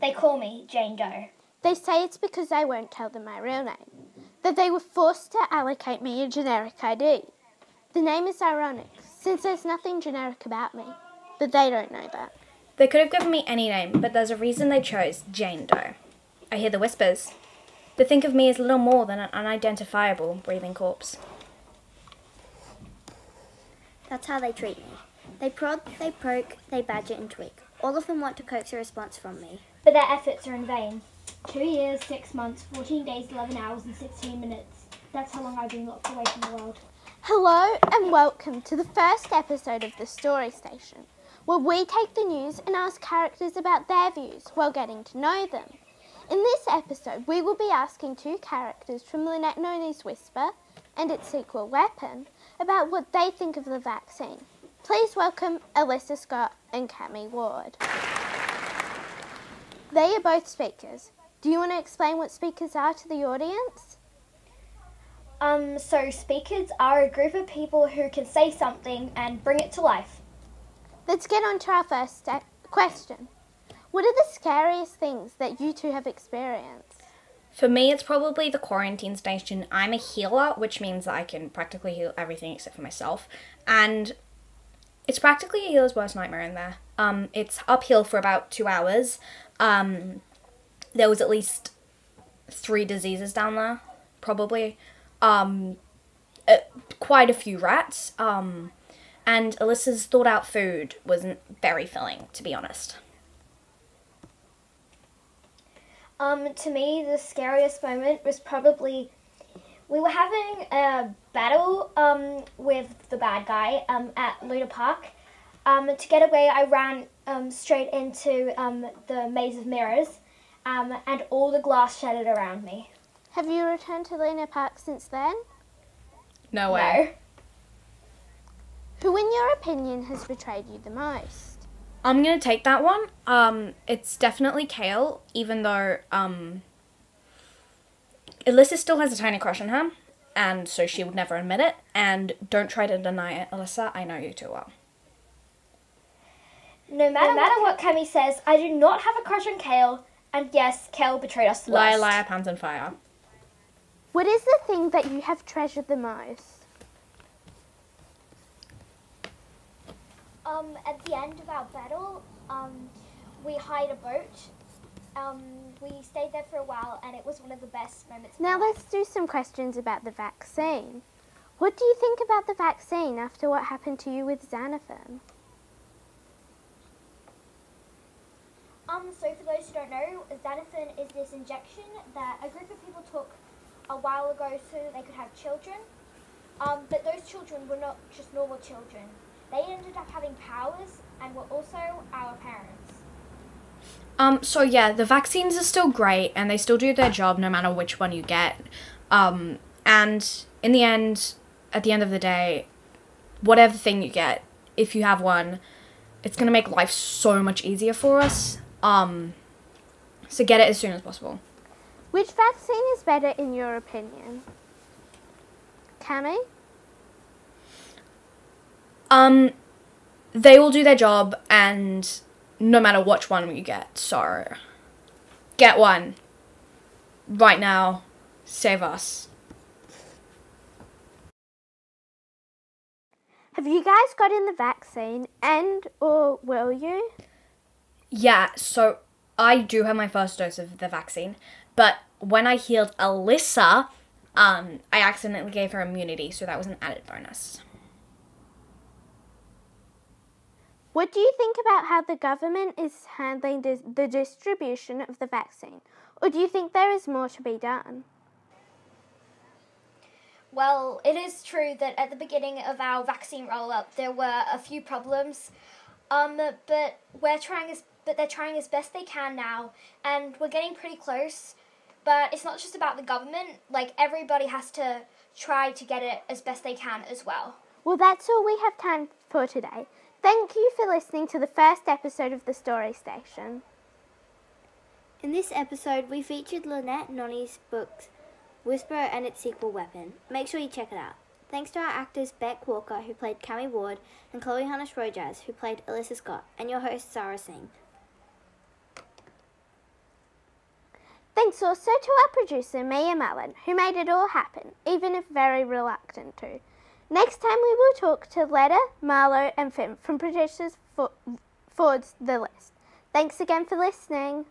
They call me Jane Doe. They say it's because I won't tell them my real name, that they were forced to allocate me a generic ID. The name is ironic, since there's nothing generic about me, but they don't know that. They could have given me any name, but there's a reason they chose Jane Doe. I hear the whispers. They think of me as little more than an unidentifiable breathing corpse. That's how they treat me. They prod, they poke, they badger and tweak. All of them want to coax a response from me. But their efforts are in vain. Two years, six months, 14 days, 11 hours, and 16 minutes. That's how long I've been locked away from the world. Hello and welcome to the first episode of the Story Station, where we take the news and ask characters about their views while getting to know them. In this episode, we will be asking two characters from Lynette Noni's Whisper and its sequel Weapon about what they think of the vaccine. Please welcome Alyssa Scott and Cami Ward. They are both speakers. Do you want to explain what speakers are to the audience? Um, so speakers are a group of people who can say something and bring it to life. Let's get on to our first sta- question. What are the scariest things that you two have experienced? For me, it's probably the quarantine station. I'm a healer, which means that I can practically heal everything except for myself. And it's practically a healer's worst nightmare in there. Um, it's uphill for about two hours. Um, there was at least three diseases down there, probably. Um, uh, quite a few rats. Um, and Alyssa's thought out food wasn't very filling, to be honest. Um, to me, the scariest moment was probably we were having a battle um, with the bad guy um, at Luna Park. Um, to get away, I ran um, straight into um, the maze of mirrors, um, and all the glass shattered around me. Have you returned to Luna Park since then? No No. Who, in your opinion, has betrayed you the most? I'm gonna take that one. Um, it's definitely Kale, even though um, Alyssa still has a tiny crush on her, and so she would never admit it. And don't try to deny it, Alyssa. I know you too well. No matter, no matter what Cami says, I do not have a crush on Kale, and yes, Kale betrayed us the Liar, most. liar, pants on fire. What is the thing that you have treasured the most? Um, at the end of our battle, um, we hired a boat. Um, we stayed there for a while, and it was one of the best moments. Now let's do some questions about the vaccine. What do you think about the vaccine after what happened to you with Zanafin? Um, so for those who don't know, Zanafin is this injection that a group of people took a while ago so that they could have children. Um, but those children were not just normal children. They ended up having powers and were also our parents. Um, so yeah, the vaccines are still great, and they still do their job no matter which one you get. Um, and in the end, at the end of the day, whatever thing you get, if you have one, it's gonna make life so much easier for us. Um, so get it as soon as possible. Which vaccine is better in your opinion? Cami? Um, they will do their job, and no matter which one you get, so get one right now. Save us. Have you guys gotten the vaccine and or will you? Yeah, so I do have my first dose of the vaccine, but when I healed Alyssa, um, I accidentally gave her immunity, so that was an added bonus. What do you think about how the government is handling dis- the distribution of the vaccine? Or do you think there is more to be done? Well, it is true that at the beginning of our vaccine rollout there were a few problems, um, but we're trying as but they're trying as best they can now, and we're getting pretty close. But it's not just about the government; like everybody has to try to get it as best they can as well. Well, that's all we have time for today. Thank you for listening to the first episode of the Story Station. In this episode, we featured Lynette Noni's books, Whisper and its sequel, Weapon. Make sure you check it out. Thanks to our actors Beck Walker, who played Cami Ward, and Chloe Hannes Rojas, who played Alyssa Scott, and your host, Sarah Singh. Thanks also to our producer Mia Mallon, who made it all happen, even if very reluctant to. Next time we will talk to Letta, Marlo, and Finn from producers For- Forde's The List. Thanks again for listening.